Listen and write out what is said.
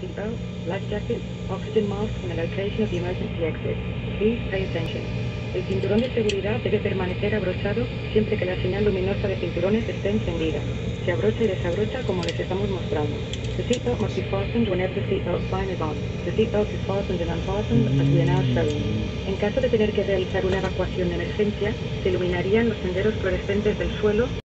seatbelt, life jacket, oxygen mask in the location of the emergency exit. Please pay attention. El cinturón de seguridad debe permanecer abrochado siempre que la señal luminosa de cinturones esté encendida. Se abrocha y desabrocha como les estamos mostrando. The seatbelt must be fastened whenever the seatbelt sign is on. The seatbelt is fastened and unfastened as we are now showing. En caso de tener que realizar una evacuación de emergencia, se iluminarían los senderos fluorescentes del suelo